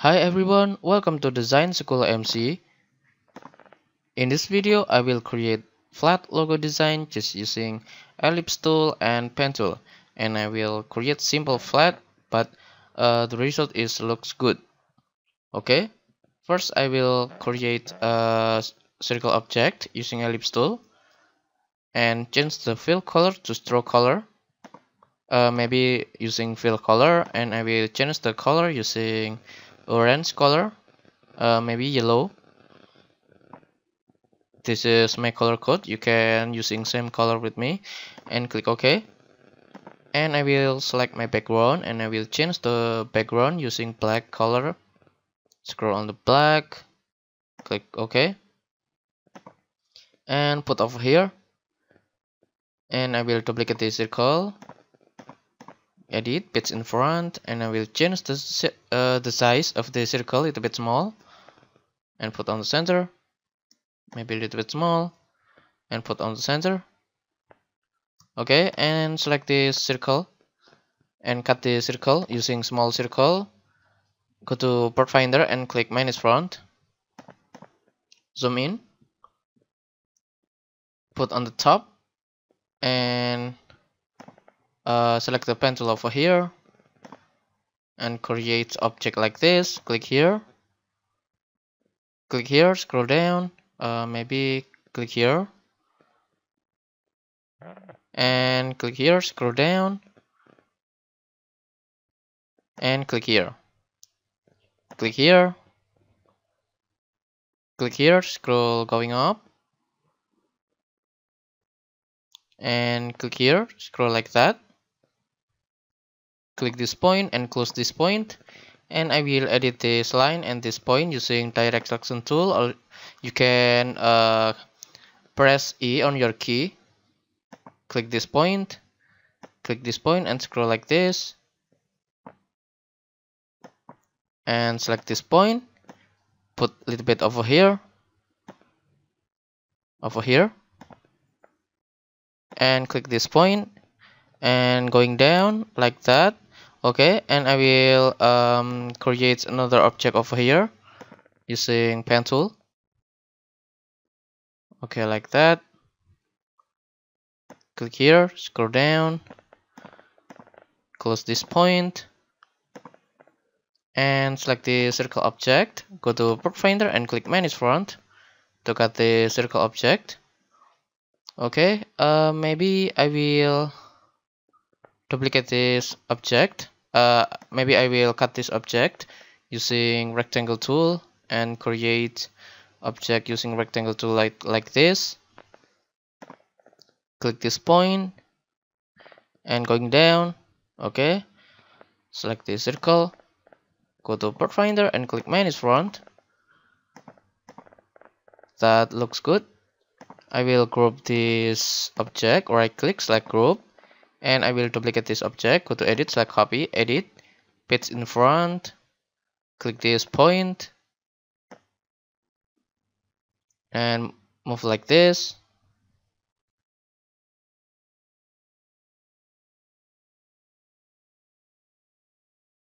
Hi everyone, welcome to Design School MC. In this video, I will create flat logo design just using ellipse tool and pen tool and I will create simple flat but uh, the result is looks good. Okay, first I will create a circle object using ellipse tool and change the fill color to stroke color uh, maybe using fill color and I will change the color using orange color uh, maybe yellow. This is my color code. You can using same color with me and click OK. And I will select my background and I will change the background using black color. Scroll on the black click OK. And put over here. And I will duplicate this circle edit bits in front and I will change the, uh, the size of the circle a little bit small and put on the center. Maybe a little bit small and put on the center. Okay and select this circle and cut the circle using small circle. Go to Pathfinder and click minus front. Zoom in. Put on the top and uh, select the pen tool over here and create object like this. Click here. Click here. Scroll down. Uh, maybe click here. And click here. Scroll down. And click here. Click here. Click here. Scroll going up. And click here. Scroll like that click this point and close this point and I will edit this line and this point using direct selection tool. Or you can uh, press E on your key. Click this point click this point and scroll like this and select this point. Put a little bit over here over here and click this point and going down like that okay and I will um, create another object over here using pen tool. Okay like that. Click here scroll down close this point and select the circle object. Go to Pathfinder and click minus front to cut the circle object. Okay uh, maybe I will duplicate this object uh, maybe I will cut this object using rectangle tool and create object using rectangle tool like like this. Click this point and going down okay. Select the circle go to Pathfinder and click minus front. That looks good. I will group this object right click select group and I will duplicate this object. Go to edit select copy edit paste in front click this point and move like this.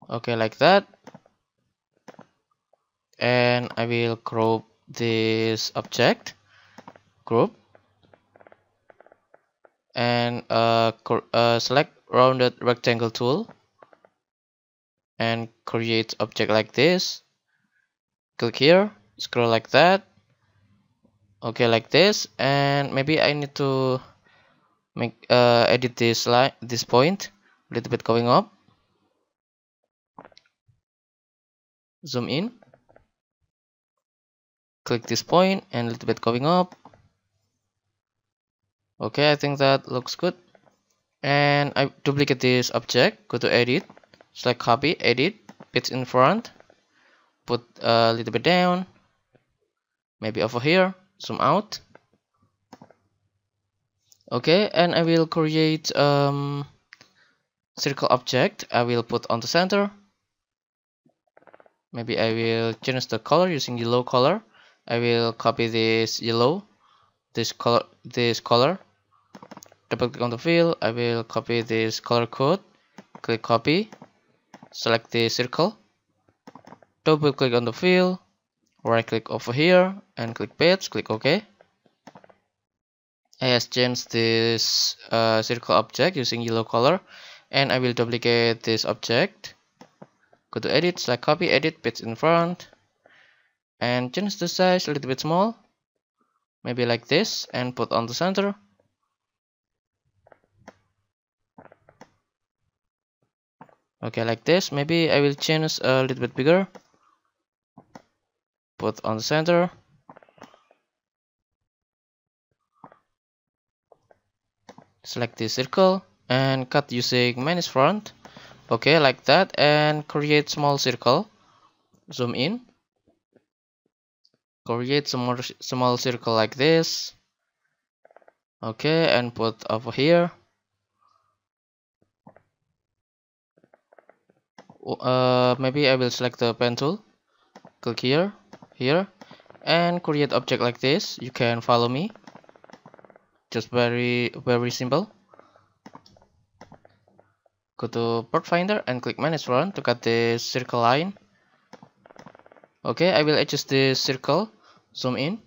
Okay like that. And I will group this object group and uh, uh, select rounded rectangle tool and create object like this. Click here scroll like that. Okay like this. And maybe I need to make uh, edit this line this point. A little bit going up. Zoom in. Click this point and a little bit going up okay I think that looks good. And I duplicate this object. Go to edit. Select copy edit paste in front. Put a little bit down. Maybe over here. Zoom out. Okay and I will create um circle object. I will put on the center. Maybe I will change the color using yellow color. I will copy this yellow this color this color double click on the fill I will copy this color code. Click copy. Select the circle. Double click on the fill right click over here and click page. Click ok. I has changed this uh, circle object using yellow color. And I will duplicate this object. Go to edit. Select copy. Edit. Paste in front. And change the size a little bit small. Maybe like this. And put on the center okay like this. Maybe I will change a little bit bigger. Put on the center. Select this circle and cut using minus front. Okay like that. And create small circle. Zoom in. Create small small circle like this. Okay and put over here uh, maybe I will select the pen tool. Click here here and create object like this. You can follow me. Just very very simple. Go to port Pathfinder and click minus one to cut this circle line. Okay I will adjust this circle. Zoom in.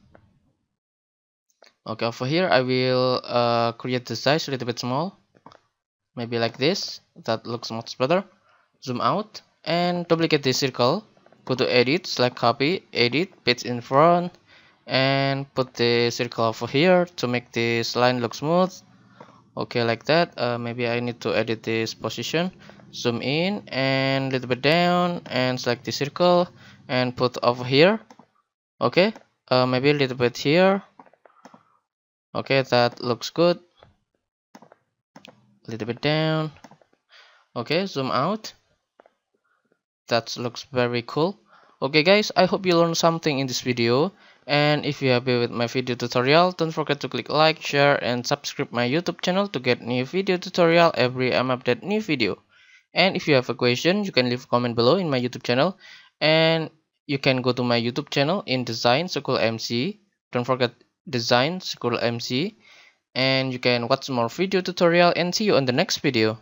Okay over here I will uh, create the size a little bit small. Maybe like this. That looks much better zoom out and duplicate this circle. Go to edit select copy edit paste in front and put the circle over here to make this line look smooth. Okay like that. Uh, maybe I need to edit this position. Zoom in and little bit down and select the circle and put over here. Okay uh, maybe a little bit here. Okay that looks good. A little bit down. Okay zoom out that looks very cool. Okay guys i hope you learned something in this video. And if you're happy with my video tutorial don't forget to click like share and subscribe my youtube channel to get new video tutorial every time I update new video. And if you have a question you can leave a comment below in my youtube channel. And you can go to my youtube channel in design school mc don't forget design school mc and you can watch more video tutorial and see you on the next video